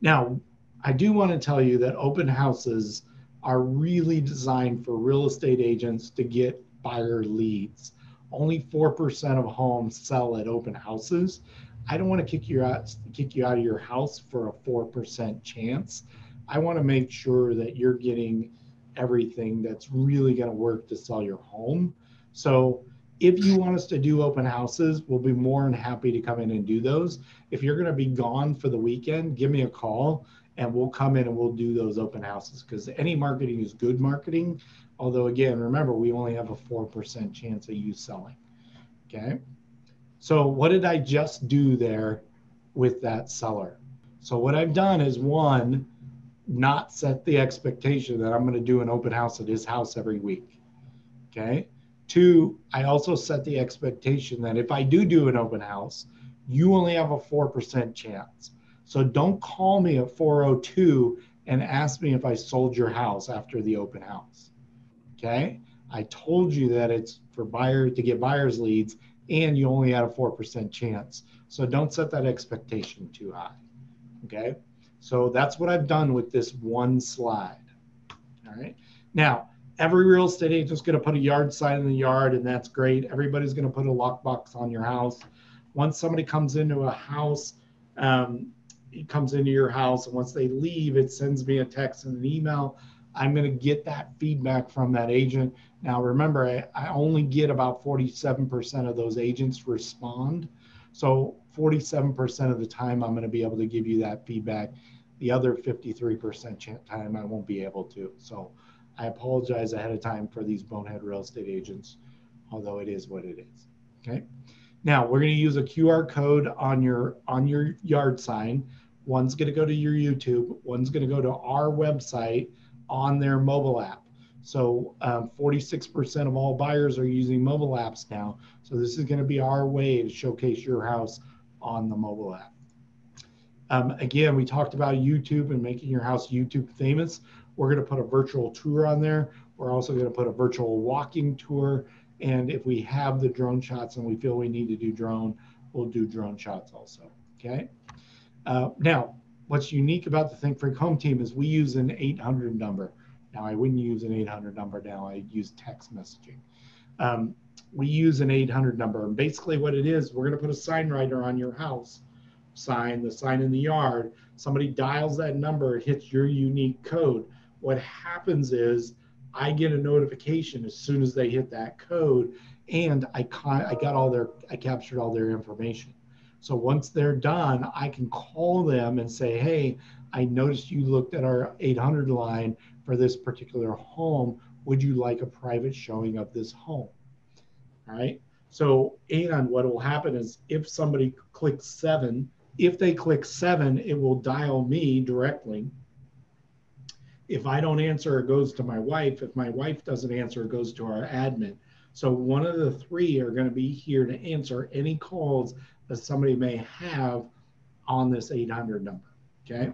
Now, I do want to tell you that open houses are really designed for real estate agents to get buyer leads. Only 4% of homes sell at open houses. I don't want to kick you out kick you out of your house for a 4% chance. I want to make sure that you're getting everything that's really going to work to sell your home. So if you want us to do open houses, we'll be more than happy to come in and do those. If you're going to be gone for the weekend, give me a call and we'll come in and we'll do those open houses because any marketing is good marketing. Although, again, remember, we only have a 4% chance of you selling. Okay. So, what did I just do there with that seller? So, what I've done is one, not set the expectation that I'm going to do an open house at his house every week. Okay. Two, I also set the expectation that if I do do an open house, you only have a 4% chance. So don't call me at 402 and ask me if I sold your house after the open house. Okay. I told you that it's for buyers to get buyers leads and you only had a 4% chance. So don't set that expectation too high. Okay. So that's what I've done with this one slide. All right. Now, every real estate agent is going to put a yard sign in the yard, and that's great. Everybody's going to put a lockbox on your house. Once somebody comes into a house, um, comes into your house, and once they leave, it sends me a text and an email. I'm going to get that feedback from that agent. Now, remember, I, I only get about 47% of those agents respond. So 47% of the time, I'm going to be able to give you that feedback. The other 53% time, I won't be able to. So I apologize ahead of time for these bonehead real estate agents, although it is what it is. Okay. Now we're going to use a QR code on your on your yard sign. One's going to go to your YouTube. One's going to go to our website on their mobile app. So um, 46% of all buyers are using mobile apps now. So this is going to be our way to showcase your house on the mobile app. Um, again, we talked about YouTube and making your house YouTube famous. We're going to put a virtual tour on there. We're also going to put a virtual walking tour. And if we have the drone shots and we feel we need to do drone, we'll do drone shots also. Okay. Uh, now, what's unique about the Think Frink Home Team is we use an 800 number. Now, I wouldn't use an 800 number now, I use text messaging. Um, we use an 800 number. And basically, what it is, we're going to put a sign writer on your house sign, the sign in the yard. Somebody dials that number, it hits your unique code. What happens is I get a notification as soon as they hit that code, and I, I got all their, I captured all their information. So once they're done, I can call them and say, hey, I noticed you looked at our 800 line for this particular home. Would you like a private showing of this home? Right. So, and what will happen is if somebody clicks seven, if they click seven, it will dial me directly. If I don't answer, it goes to my wife. If my wife doesn't answer, it goes to our admin. So one of the three are going to be here to answer any calls that somebody may have on this 800 number. Okay.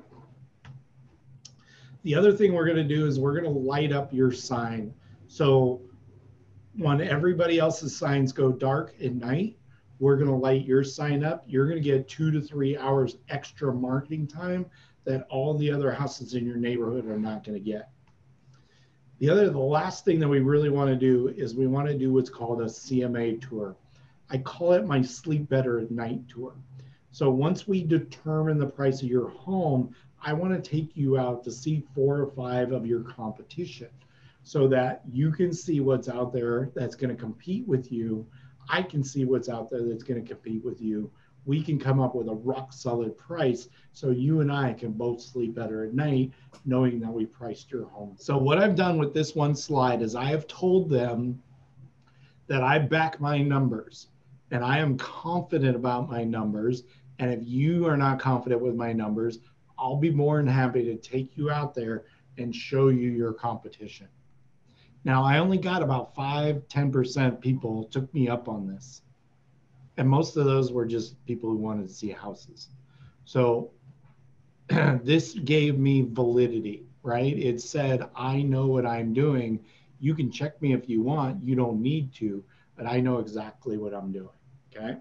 The other thing we're going to do is we're going to light up your sign. So when everybody else's signs go dark at night, we're going to light your sign up. You're going to get two to three hours extra marketing time that all the other houses in your neighborhood are not going to get. The other, the last thing that we really want to do is we want to do what's called a CMA tour. I call it my sleep better at night tour. So once we determine the price of your home, I want to take you out to see four or five of your competition. So that you can see what's out there that's going to compete with you. I can see what's out there that's going to compete with you. We can come up with a rock solid price so you and I can both sleep better at night knowing that we priced your home. So, what I've done with this one slide is I have told them that I back my numbers and I am confident about my numbers. And if you are not confident with my numbers, I'll be more than happy to take you out there and show you your competition. Now, I only got about 5 10% people took me up on this. And most of those were just people who wanted to see houses. So this gave me validity, right? It said, I know what I'm doing. You can check me if you want. You don't need to, but I know exactly what I'm doing. Okay.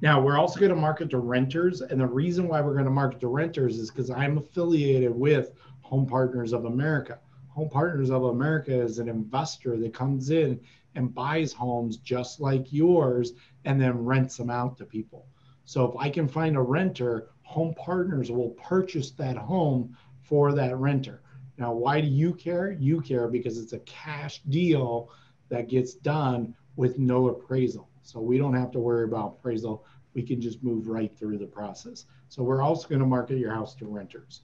Now, we're also going to market to renters. And the reason why we're going to market to renters is because I'm affiliated with Home Partners of America. Home Partners of America is an investor that comes in and buys homes just like yours and then rents them out to people. So if I can find a renter, Home Partners will purchase that home for that renter. Now, why do you care? You care because it's a cash deal that gets done with no appraisal. So we don't have to worry about appraisal. We can just move right through the process. So we're also going to market your house to renters.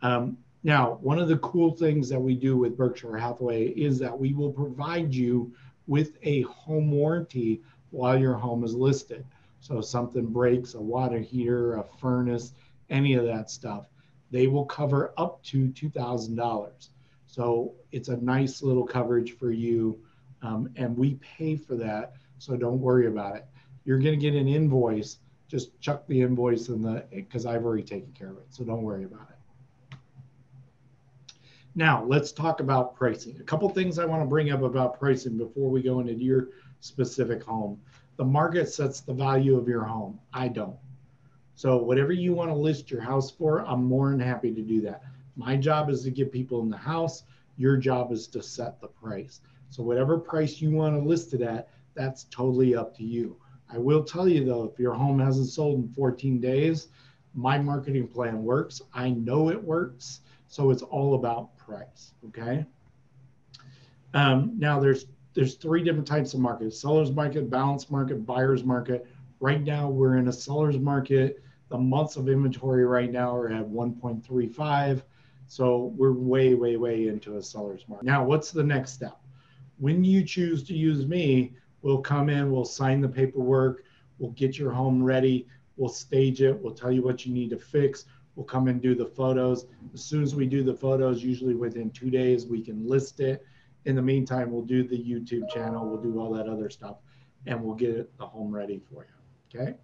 Um, now, one of the cool things that we do with Berkshire Hathaway is that we will provide you with a home warranty while your home is listed. So if something breaks, a water heater, a furnace, any of that stuff, they will cover up to $2,000. So it's a nice little coverage for you. Um, and we pay for that. So don't worry about it. You're going to get an invoice. Just chuck the invoice in the, because I've already taken care of it. So don't worry about it. Now let's talk about pricing. A couple things I want to bring up about pricing before we go into your specific home. The market sets the value of your home. I don't. So whatever you want to list your house for, I'm more than happy to do that. My job is to get people in the house. Your job is to set the price. So whatever price you want to list it at, that's totally up to you. I will tell you though, if your home hasn't sold in 14 days, my marketing plan works. I know it works. So it's all about price. Okay. Um, now there's there's three different types of markets: sellers market, balance market, buyers market. Right now we're in a sellers market. The months of inventory right now are at 1.35. So we're way, way, way into a seller's market. Now, what's the next step? When you choose to use me, we'll come in, we'll sign the paperwork, we'll get your home ready, we'll stage it, we'll tell you what you need to fix, we'll come and do the photos. As soon as we do the photos, usually within two days, we can list it. In the meantime, we'll do the YouTube channel, we'll do all that other stuff, and we'll get it, the home ready for you. Okay?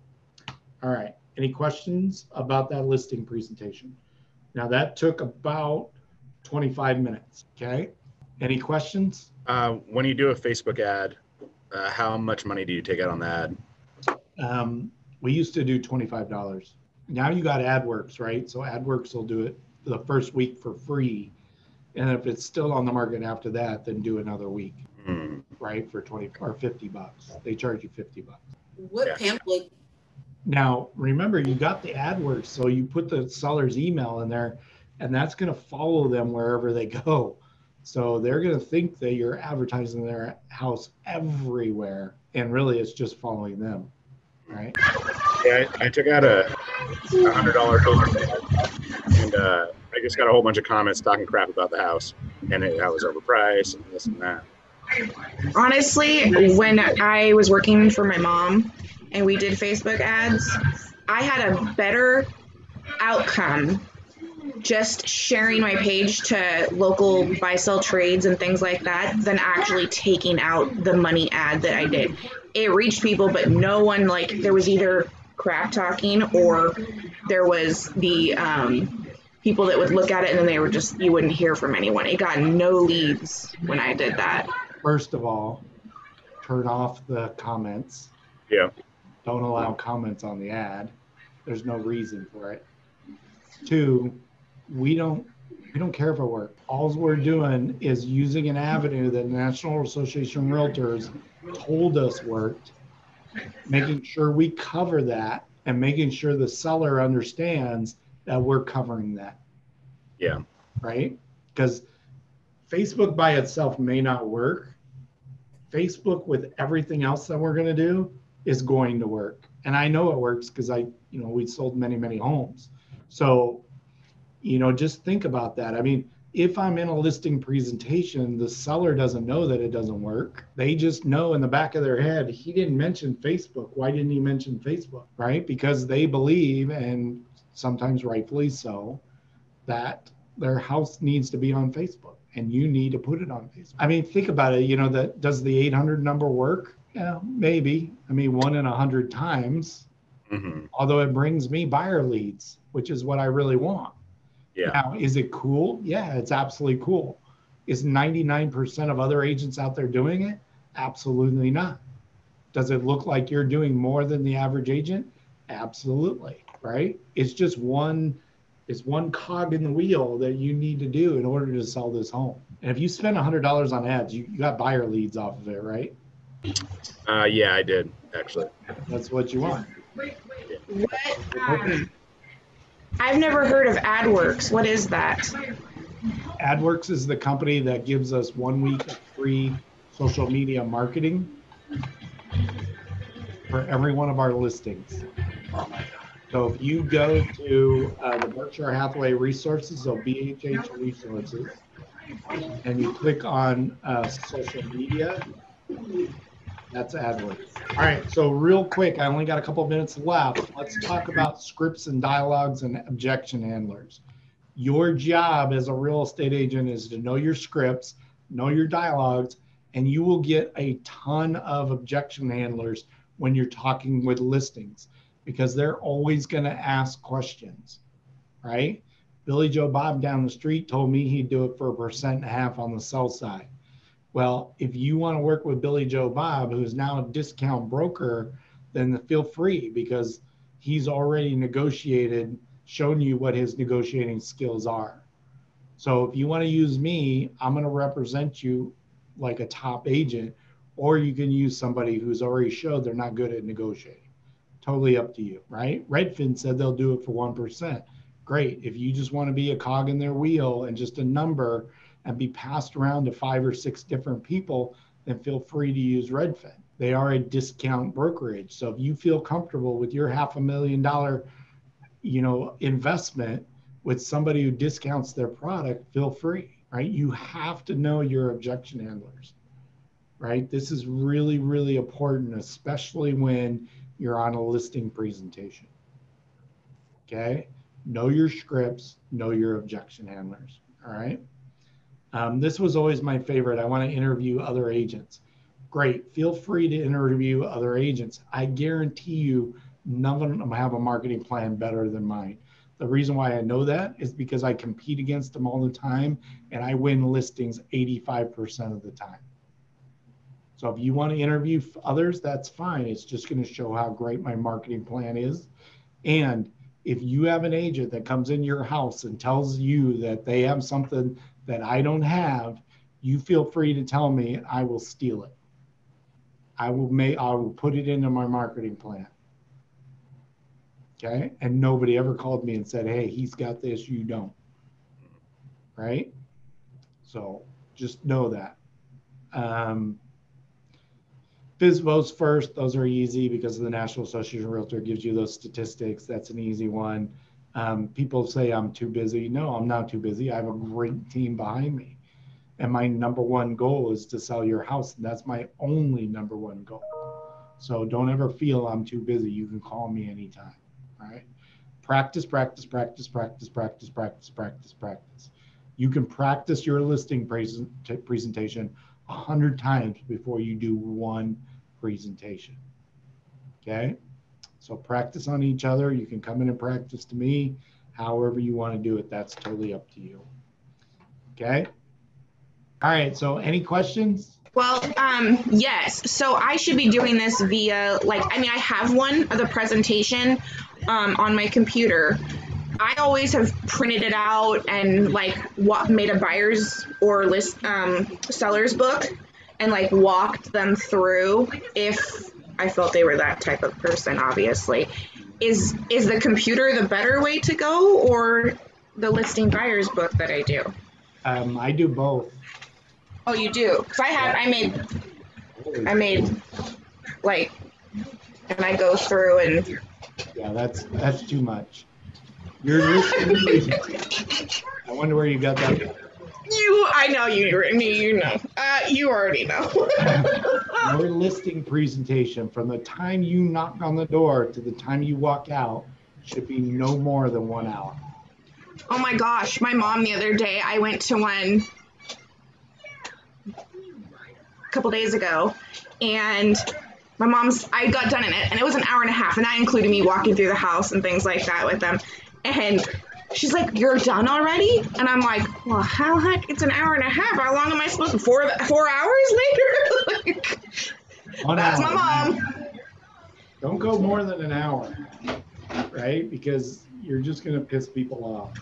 All right. Any questions about that listing presentation? Now that took about 25 minutes. Okay. Any questions? Uh, when you do a Facebook ad, uh, how much money do you take out on that? Um, we used to do $25. Now you got AdWerx, right? So AdWerx will do it the first week for free. And if it's still on the market after that, then do another week, Hmm. right? For 20 or 50 bucks. They charge you 50 bucks. What Yeah. pamphlet? Now, remember, you got the AdWerx, so you put the seller's email in there, and that's going to follow them wherever they go. So they're going to think that you're advertising their house everywhere, and really it's just following them, right? Yeah, I, I took out a hundred dollar ad, and uh, I just got a whole bunch of comments talking crap about the house, and it, that was overpriced and this and that. Honestly, when I was working for my mom and we did Facebook ads, I had a better outcome just sharing my page to local buy sell trades and things like that than actually taking out the money ad that I did. It reached people, but no one like there was either crap talking or there was the um, people that would look at it and then they were just you wouldn't hear from anyone. It got no leads when I did that. First of all, turn off the comments. Yeah. Don't allow comments on the ad. There's no reason for it. Two, we don't we don't care if it works. All we're doing is using an avenue that National Association of Realtors told us worked, making sure we cover that and making sure the seller understands that we're covering that Yeah. right? Because Facebook by itself may not work. Facebook with everything else that we're going to do is going to work. And I know it works because I, you know, we sold many, many homes. So, you know, just think about that. I mean, if I'm in a listing presentation, the seller doesn't know that it doesn't work. They just know in the back of their head, he didn't mention Facebook. Why didn't he mention Facebook? Right? Because they believe, and sometimes rightfully so, that their house needs to be on Facebook and you need to put it on Facebook. I mean, think about it. You know, that does the 800 number work? Yeah, maybe. I mean, one in a hundred times. Mhm. Although it brings me buyer leads, which is what I really want. Yeah. Now, is it cool? Yeah, it's absolutely cool. Is 99% of other agents out there doing it? Absolutely not. Does it look like you're doing more than the average agent? Absolutely, right? It's just one it's one cog in the wheel that you need to do in order to sell this home. And if you spend $100 on ads, you, you got buyer leads off of it, right? Uh, yeah, I did actually. That's what you want. What? Um, I've never heard of AdWerx. What is that? AdWerx is the company that gives us one week of free social media marketing for every one of our listings. So if you go to uh, the Berkshire Hathaway resources, so BHH resources, and you click on uh, social media, that's AdWerx. All right, so real quick, I only got a couple minutes left. Let's talk about scripts and dialogues and objection handlers. Your job as a real estate agent is to know your scripts, know your dialogues, and you will get a ton of objection handlers when you're talking with listings because they're always going to ask questions, right? Billy Joe Bob down the street told me he'd do it for a percent and a half on the sell side. Well, if you want to work with Billy Joe Bob, who's now a discount broker, then feel free because he's already negotiated, shown you what his negotiating skills are. So if you want to use me, I'm going to represent you like a top agent, or you can use somebody who's already showed they're not good at negotiating. Totally up to you, right? Redfin said they'll do it for 1%. Great. If you just want to be a cog in their wheel and just a number and be passed around to five or six different people, then feel free to use Redfin. They are a discount brokerage. So if you feel comfortable with your half a million dollar, you know, investment with somebody who discounts their product, feel free, right? You have to know your objection handlers, right? This is really, really important, especially when you're on a listing presentation. Okay. Know your scripts, know your objection handlers. All right. Um, this was always my favorite. I want to interview other agents. Great. Feel free to interview other agents. I guarantee you, none of them have a marketing plan better than mine. The reason why I know that is because I compete against them all the time and I win listings 85% of the time. So if you want to interview others, that's fine. It's just going to show how great my marketing plan is. And if you have an agent that comes in your house and tells you that they have something that I don't have, you feel free to tell me. I will steal it. I will make. I will put it into my marketing plan. Okay, and nobody ever called me and said, "Hey, he's got this, you don't." Right. So just know that. Um, FSBOs first, those are easy because the National Association of Realtor gives you those statistics. That's an easy one. Um, people say I'm too busy. No, I'm not too busy. I have a great team behind me. And my number one goal is to sell your house. And that's my only number one goal. So don't ever feel I'm too busy. You can call me anytime. All right. Practice, practice, practice, practice, practice, practice, practice, practice. You can practice your listing present, presentation a hundred times before you do one presentation. Okay. So practice on each other. You can come in and practice to me, however you want to do it. That's totally up to you. Okay. All right. So any questions? Well, um, yes. So I should be doing this via, like, I mean, I have one of the presentation um, on my computer. I always have printed it out and like what made a buyer's or list um, seller's book and like walked them through if I felt they were that type of person. Obviously, is is the computer the better way to go or the listing buyer's book that I do? Um, I do both. Oh, you do? Because I had, I made, I made, like, and I go through and Yeah, that's that's too much. Your listing. I wonder where you got that. you, I know you, me, you know, uh, you already know. Your listing presentation from the time you knock on the door to the time you walk out should be no more than one hour. oh my gosh, my mom the other day, I went to one a couple days ago, and my mom's, I got done in it, and it was an hour and a half, and that included me walking through the house and things like that with them. And she's like, "You're done already?" And I'm like, "Well, how heck? It's an hour and a half. How long am I supposed to? Four four hours later?" like, that's hour. my mom. Don't go more than an hour, right? Because you're just going to piss people off.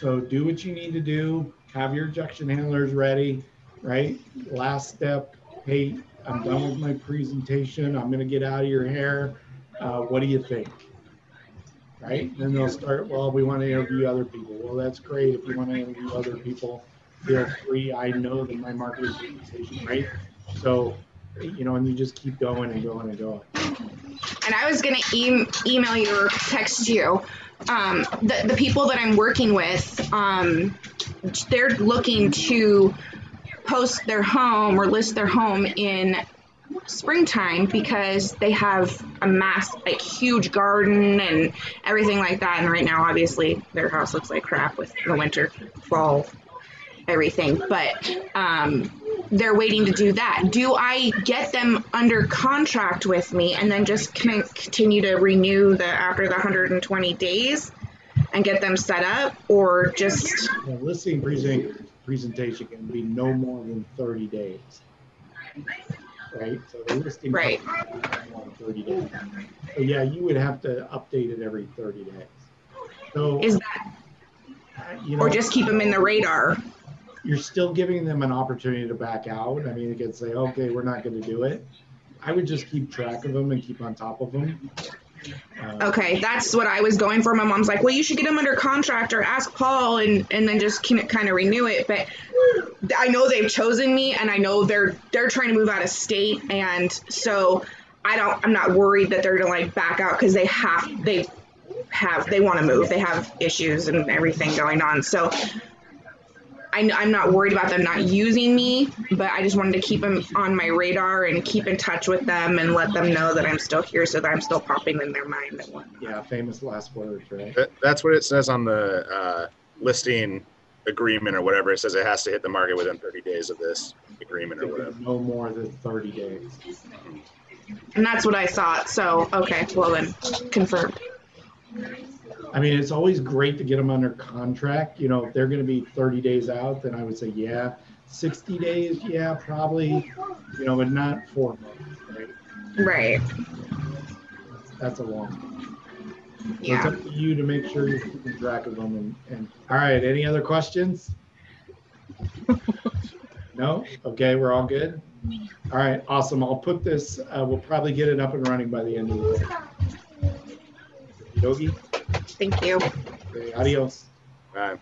So do what you need to do. Have your ejection handlers ready, right? Last step. Hey, I'm done with my presentation. I'm going to get out of your hair. Uh, what do you think? Right? Then they'll start. Well, we want to interview other people. Well, that's great. If you want to interview other people, feel free. I know that my marketing presentation, right? So, you know, and you just keep going and going and going. and I was gonna e- email you or text you. Um, the the people that I'm working with, um, they're looking to post their home or list their home in springtime because they have a mass like huge garden and everything like that and right now obviously their house looks like crap with the winter fall everything but um, they're waiting to do that. Do I get them under contract with me and then just con- continue to renew the after the 120 days and get them set up, or just The listing present, presentation can be no more than thirty days. Right, so the listing. Right. on Thirty days. So yeah, you would have to update it every thirty days. So, is that uh, you know. or just keep them in the radar? You're still giving them an opportunity to back out. I mean, you could say, okay, we're not gonna do it. I would just keep track of them and keep on top of them. Okay, that's what I was going for. My mom's like, well, you should get them under contract or ask Paul and and then just kind of renew it. But I know they've chosen me, and I know they're they're trying to move out of state, and so I don't. I'm not worried that they're gonna like back out because they have they have they want to move. They have issues and everything going on. So I, am not worried about them not using me, but I just wanted to keep them on my radar and keep in touch with them and let them know that I'm still here, so that I'm still popping in their mind and whatnot. Yeah, famous last words, right? That, that's what it says on the uh, listing agreement or whatever. It says it has to hit the market within 30 days of this agreement or whatever. No more than thirty days. And that's what I thought. So okay, well then, confirmed. I mean, it's always great to get them under contract. You know, if they're going to be 30 days out, then I would say, yeah. 60 days, yeah, probably. You know, but not four months, right? Right. That's a long. So It's up to you to make sure you're keeping track of them. And, and all right, any other questions? no. Okay, we're all good. All right, awesome. I'll put this. Uh, we'll probably get it up and running by the end of the day. Yogi, Thank you. okay, adios. Uh,